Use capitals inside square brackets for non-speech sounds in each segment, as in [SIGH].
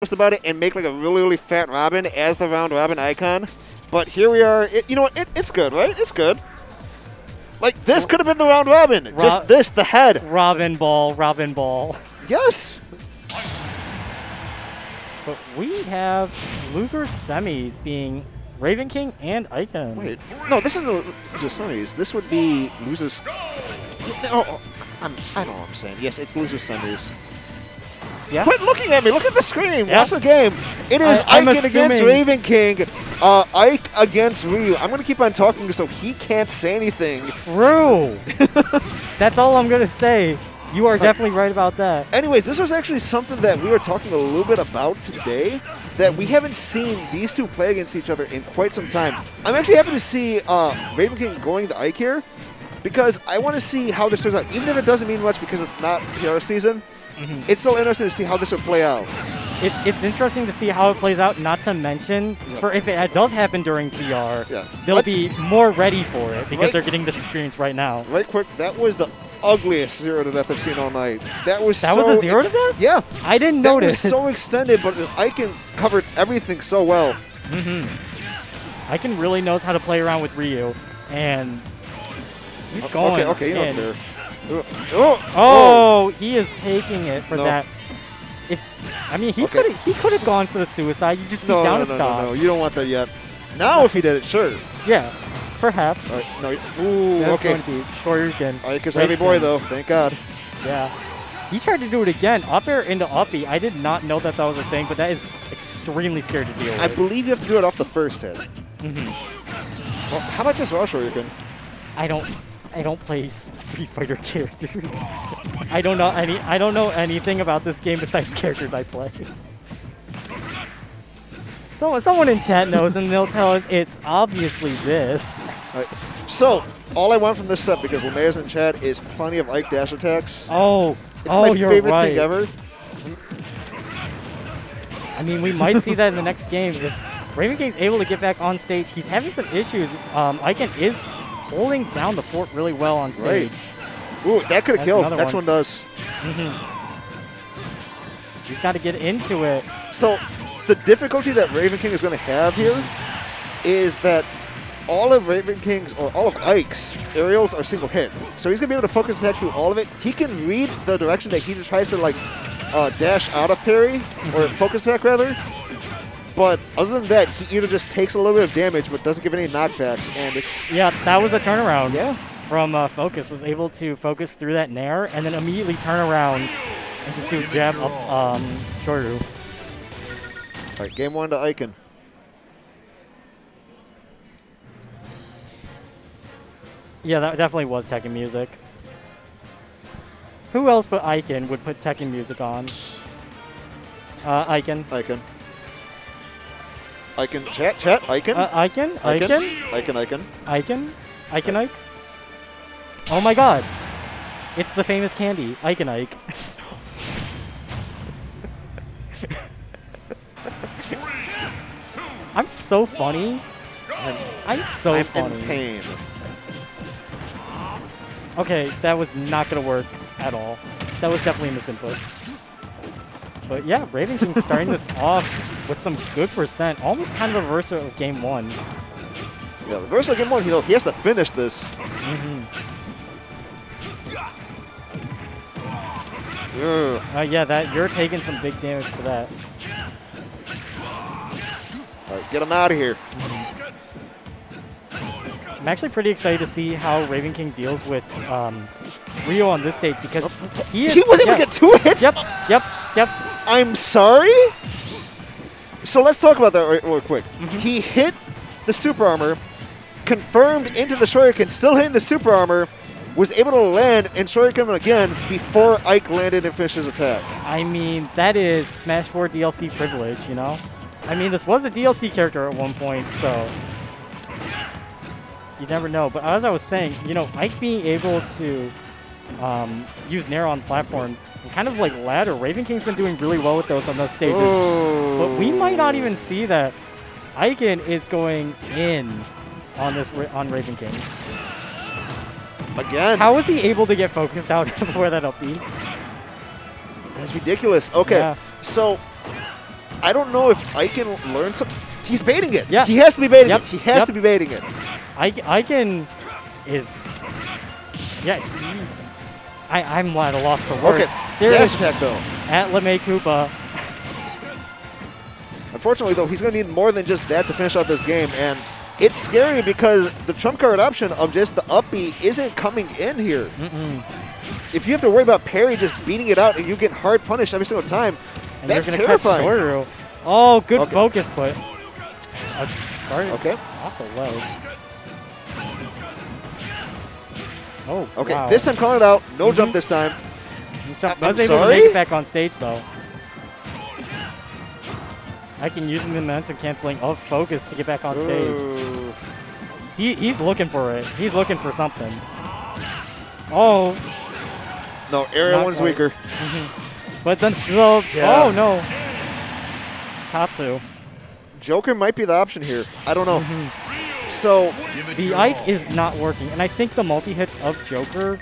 about it and make like a really, really fat Robin as the round Robin icon. But here we are. It, you know what? It, it's good, right? It's good. Like, this could have been the round Robin. Ro- Just this, the head. Robin Ball, Robin Ball. Yes. But we have losers semis being Raven King and Ikan. Wait. No, this isn't losers semis. This would be losers. Oh, I'm, I know what I'm saying. Yes, it's losers semis. Yeah. Quit looking at me. Look at the screen. Yeah. Watch the game. It is I- Ike against Raven King. Uh, Ike against Ryu. I'm going to keep on talking so he can't say anything. True. [LAUGHS] That's all I'm gonna say. You are definitely right about that. Anyways, this was actually something that we were talking a little bit about today. That we haven't seen these two play against each other in quite some time. I'm actually happy to see uh, Raven King going to Ike here because I want to see how this turns out. Even if it doesn't mean much because it's not PR season, Mm-hmm. it's still interesting to see how this would play out. It, it's interesting to see how it plays out. Not to mention, Yeah. for if it does happen during PR, Yeah. they'll Let's- be more ready for it because Right. they're getting this experience right now. Right quick, that was the ugliest zero to death I've seen all night. That was That so was a zero to death? Yeah, I didn't that notice. was so extended, but Ike covered everything so well. Mm-hmm. Ikan really knows how to play around with Ryu, and he's going. okay, okay, you know fair. Oh, oh, he is taking it for No. that. If I mean, he Okay. could he could have gone for the suicide. You just be down no, no, stop. no, no, you don't want that yet. Now, if he did it, sure. Yeah, perhaps. All right, no, ooh, That's okay. going to be Shoryuken. Ike is a heavy boy, though. Thank God. Yeah. He tried to do it again, up air into uppy. I did not know that that was a thing, but that is extremely scary to deal with. I believe you have to do it off the first hit. Mhm. Well, how about just Rush Shoryuken? I don't. I don't play Street Fighter characters. I don't know any. I don't know anything about this game besides characters I play. So someone in chat knows, and they'll tell us it's obviously this. All right. So, all I want from this set, because Lemaire's in chat, is plenty of Ike dash attacks. Oh, It's oh, my you're favorite right. thing ever. I mean, we might see that in the next game. If Raven King's able to get back on stage, he's having some issues. Um, Ikan is holding down the fort really well on stage. Ooh, that could have killed. Next one. does. He's got to get into it. So, the difficulty that Raven King is going to have here is that all of Raven King's, or all of Ike's aerials are single hit. So he's going to be able to focus attack through all of it. He can read the direction that he tries to, like, uh, dash out of parry, or focus attack, rather. But other than that, he either just takes a little bit of damage but doesn't give any knockback, and it's... Yeah, that was a turnaround Yeah. from uh, Focus. Was able to focus through that nair and then immediately turn around and just do a jab up um, Shoryu. All right, game one to Ikan. Yeah, that definitely was Tekken music. Who else but Ikan would put Tekken music on? Uh, Ikan. Ikan. Ikan. Chat, chat. Ikan. Uh, Ikan? Ikan? Ikan, Ikan. Ikan? Ikan Ike? Oh my god. It's the famous candy, Ikan Ike. [LAUGHS] I'm so funny. I'm, I'm so I'm funny. in pain. Okay, that was not gonna work at all. That was definitely a misinput. But yeah, Raven King starting this [LAUGHS] off with some good percent, almost kind of a reversal of game one. Yeah, reversal game one, he, he has to finish this. Mhm. Ugh. Uh, yeah, that you're taking some big damage for that. All right, get him out of here. I'm actually pretty excited to see how Raven King deals with um, Ryu on this date because he is. He was able yeah, to get two hits? Yep, yep, yep. I'm sorry? So let's talk about that right, real quick. Mm-hmm. He hit the super armor, confirmed into the Shoryuken, still hitting the super armor, was able to land and Shoryuken again before Ike landed and finished his attack. I mean, that is Smash 4 DLC privilege, you know? I mean, this was a DLC character at one point, so you never know. But as I was saying, you know, Ike being able to um, use Nair on platforms, and kind of like ladder, Raven King's been doing really well with those on those stages. Oh. But we might not even see that Ikan is going in on this on Raven King. Again, How was he able to get focused out [LAUGHS] before that up B? that's ridiculous. Okay, Yeah. so I don't know if I can learn some. He's baiting it. Yeah. He has to be baiting Yep. it. He has Yep. to be baiting it. I Ikan is yeah. I I'm at a loss for words. Okay. There Dash is attack though. at LeMay Koopa. Unfortunately though, he's going to need more than just that to finish out this game, and it's scary because the trump card option of just the up B isn't coming in here. Mm-mm. If you have to worry about parry just beating it out and you get hard punished every single time, And that's terrifying. Oh, good Okay. focus put. Uh. Okay. Off the low. Oh, Okay, wow. this time calling it out. No Mhm. jump this time. Jump- I'm was able to make it back on stage though. I can use the momentum canceling of focus to get back on stage. Ooh. He, he's looking for it. He's looking for something. Oh, No, area one's quite. weaker. but then still. Yeah. Oh no. Tatsu. Joker might be the option here. I don't know. So, The Ike is not working, and I think the multi hits of Joker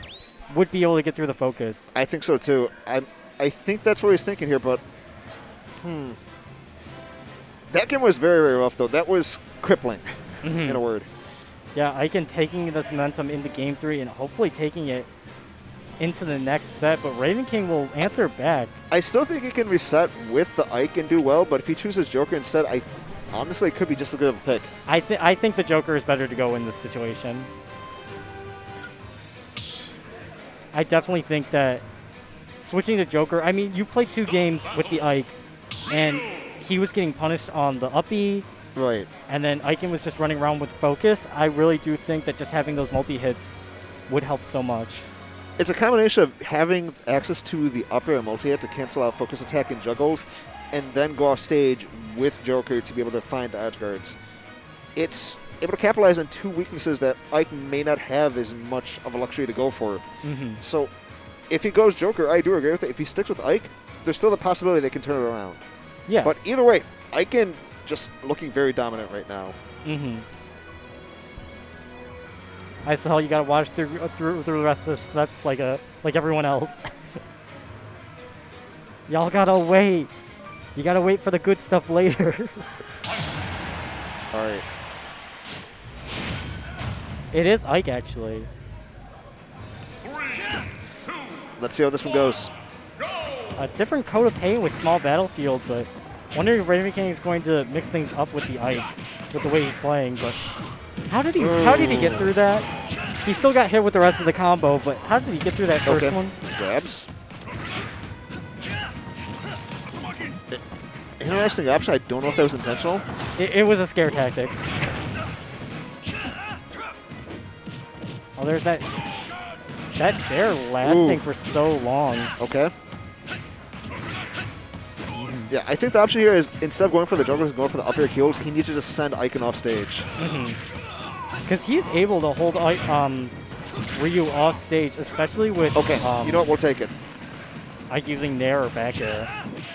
would be able to get through the focus. I think so too. I I think that's what he's thinking here, but hmm. That game was very, very rough though. That was crippling, Mhm. in a word. Yeah, Ikan taking this momentum into game three and hopefully taking it into the next set, but Raven King will answer back. I still think he can reset with the Ike and do well, but if he chooses Joker instead, I honestly it could be just as good of a pick. I, th- I think the Joker is better to go in this situation. I definitely think that switching to Joker, I mean, you played two games with the Ike, and he was getting punished on the uppy, Right. and then Ikan was just running around with focus. I really do think that just having those multi hits would help so much. It's a combination of having access to the upper and multi hit to cancel out focus attack and juggles, and then go off stage with Joker to be able to find the edge guards. It's able to capitalize on two weaknesses that Ike may not have as much of a luxury to go for. hmm So if he goes Joker, I do agree with it. If he sticks with Ike, there's still the possibility they can turn it around. Yeah. But either way, Ike just looking very dominant right now. Mm-hmm. I saw you gotta watch through uh, through through the rest of this. That's like a like everyone else. [LAUGHS] Y'all gotta wait. You gotta wait for the good stuff later. [LAUGHS] All right. it is Ike actually. Let's see how this one goes. A different coat of paint with small battlefield, but wondering if Raven King is going to mix things up with the Ike, with the way he's playing. But how did he how did he get mm. through that? He still got hit with the rest of the combo, but how did he get through that first Okay. one? Grabs. Interesting option. I don't know if that was intentional. It, it was a scare tactic. Oh, there's that. That dare lasting Ooh. for so long. Okay. Yeah, I think the option here is instead of going for the jugglers and going for the up air kills, he needs to just send Ikan off stage. Because he's able to hold I- um, Ryu off stage, especially with Okay, um, you know what? We'll take it. like using Nair or back air.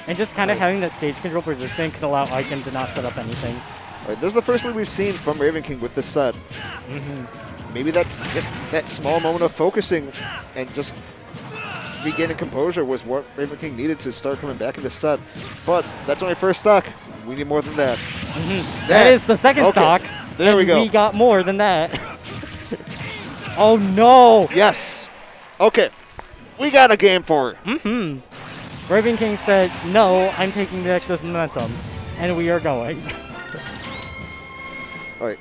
And just kind of having that stage control position can allow Ikan to not set up anything. Right, this is the first thing we've seen from Raven King with this set. Maybe that's just that small moment of focusing and just regaining composure was what Raven King needed to start coming back in the set. But that's only first stock. We need more than that. That is the second Okay, stock. there we go. We got more than that. [LAUGHS] oh no! Yes. Okay. We got a game for her. Mm-hmm. Raven King said, no, I'm taking back this momentum. And we are going. All right.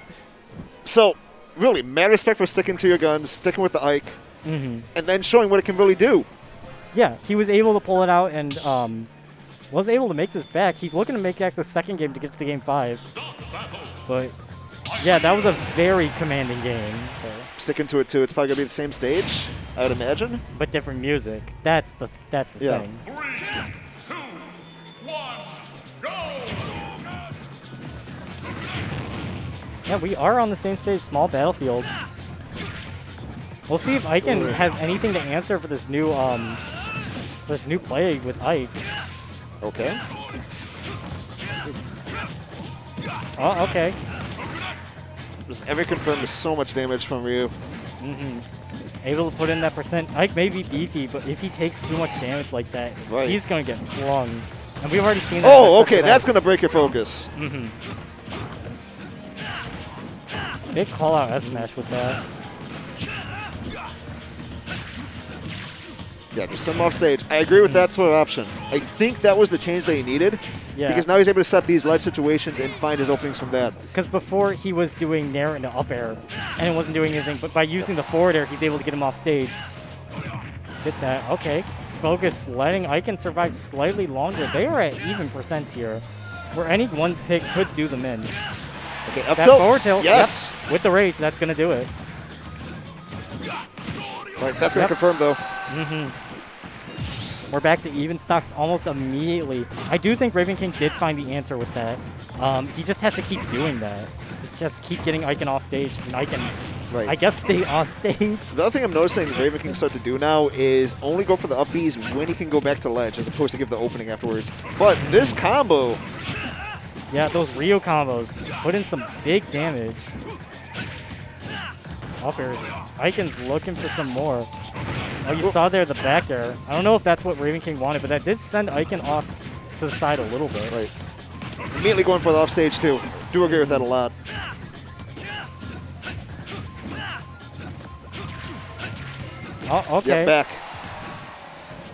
So, really, mad respect for sticking to your guns, sticking with the Ike, hmm and then showing what it can really do. Yeah, he was able to pull it out and um, was able to make this back. He's looking to make back the second game to get to game five. But yeah, that was a very commanding game. So, Sticking to it too. It's probably gonna be the same stage, I would imagine. but different music. That's the that's the Yeah. thing. Yeah, we are on the same stage, small battlefield. We'll see if Ikan has anything to answer for this new um this new play with Ike. Okay. Oh, okay. Just every confirmed is so much damage from Ryu. hmm Able to put in that percent. Ike may be beefy, but if he takes too much damage like that, Right. he's gonna get flung. And we've already seen that. Oh, okay, that's going to break your focus. hmm Big call out F smash with that. Yeah, just send him off stage. I agree with that sort of option. I think that was the change that he needed. Yeah. Because now he's able to set these ledge situations and find his openings from that. Because before he was doing nair and up air, and it wasn't doing anything. But by using the forward air, he's able to get him off stage. Hit that. Okay. Focus letting Ikan survive slightly longer. They are at even percents here, where any one pick could do them in. Okay, up That tilt. forward tilt. Yes. Yep. With the rage, that's going to do it. Right, that's going Yep. to confirm, though. Mm-hmm. We're back to even stocks almost immediately. I do think Raven King did find the answer with that. Um, he just has to keep doing that. Just, just keep getting Ikan off stage, and Ikan, Right. I guess, stay on stage. The other thing I'm noticing Raven King start to do now is only go for the up Bs when he can go back to ledge, as opposed to give the opening afterwards. But this combo, Yeah, those Ryu combos put in some big damage. Up airs. Ikan's looking for some more. Oh, you saw there the back air. I don't know if that's what Raven King wanted, but that did send Ikan off to the side a little bit. right, immediately going for the off stage too. Do agree with that a lot. Oh, okay. Yep, back.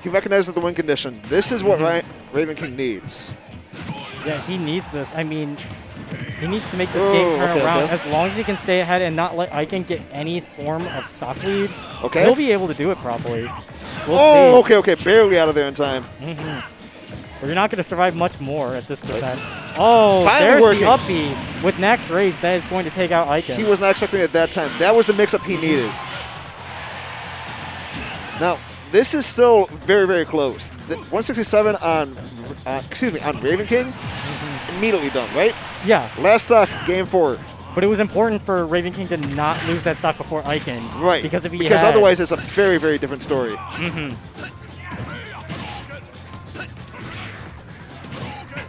He recognizes the win condition. This is what mm-hmm. Raven King needs. Yeah, he needs this. I mean, he needs to make this game turn okay, around. okay. As long as he can stay ahead and not let Ikan get any form of stock lead, Okay. he'll be able to do it properly. We'll oh, see. okay, okay, barely out of there in time. But you're not going to survive much more at this percent. Oh, Finally there's working. the up B. With Knack Rage, that is going to take out Ikan. He was not expecting it at that time. That was the mix-up he needed. Now, this is still very, very close. The 167 on, uh, excuse me, on Raven King, Mm-hmm. immediately done, right? Yeah, Last stock, game four. but it was important for Raven King to not lose that stock before Ikan. Right. Because if he Because had, otherwise, it's a very, very different story. Mm-hmm.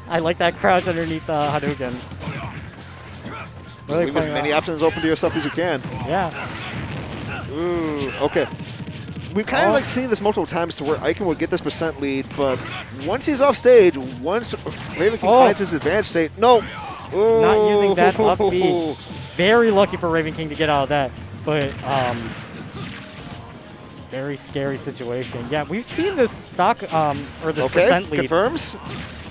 I like that crouch underneath uh, Hadouken. Just Really leave as many well. options open to yourself as you can. Yeah. Ooh, okay. We've kind of Oh. like seen this multiple times to where Ikan will get this percent lead, but once he's off stage, once Raven King Oh. finds his advanced state, no. Not using that up B. Very lucky for Raven King to get out of that. But, um, very scary situation. Yeah, we've seen this stock, um, or this Okay, percent lead confirms.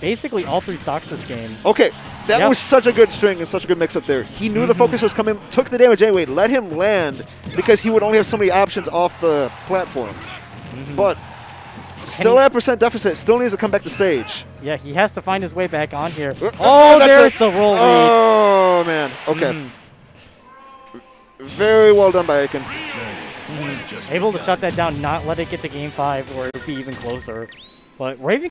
basically all three stocks this game. Okay, that Yep. was such a good string and such a good mix up there. He knew the Mm-hmm. focus was coming, took the damage anyway, let him land because he would only have so many options off the platform. But still at percent deficit, still needs to come back to stage. Yeah, he has to find his way back on here. Uh, Oh, there's it. the roll read. Oh man, okay, Mhm. very well done by Ikan. Able to shut that down, not let it get to game five, or it would be even closer. But Raven